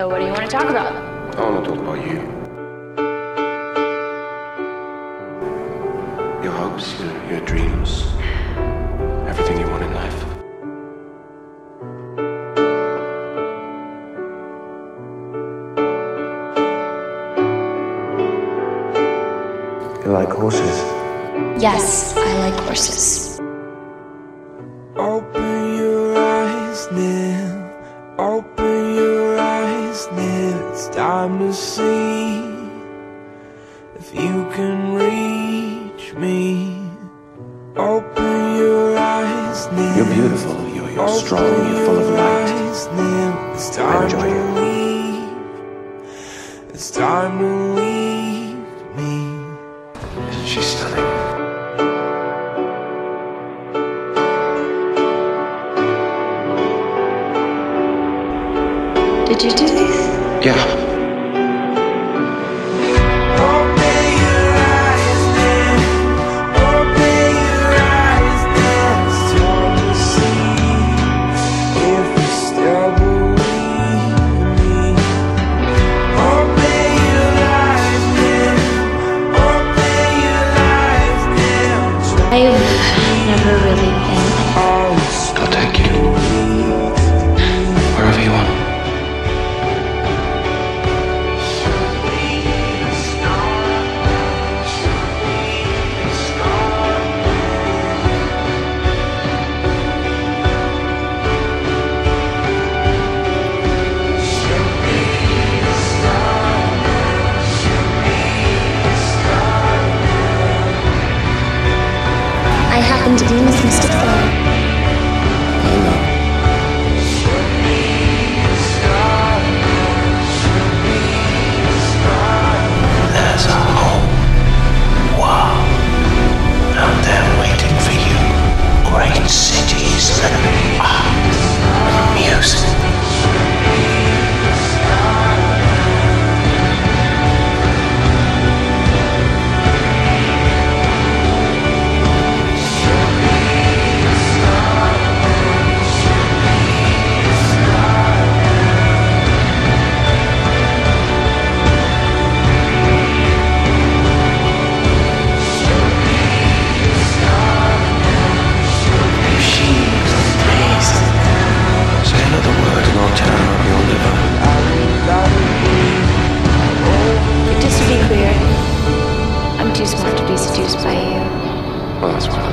So what do you want to talk about? I want to talk about you. Your hopes, your, your dreams, everything you want in life. You like horses? Yes, I like horses. Time to see if you can reach me. Open your eyes now. You're beautiful. You're, you're strong. You're full of light. Eyes. It's time enjoy to you. leave. It's time to leave me. She's stunning. Did you do these? Yeah. I happen to be Miss Mystic Well, that's what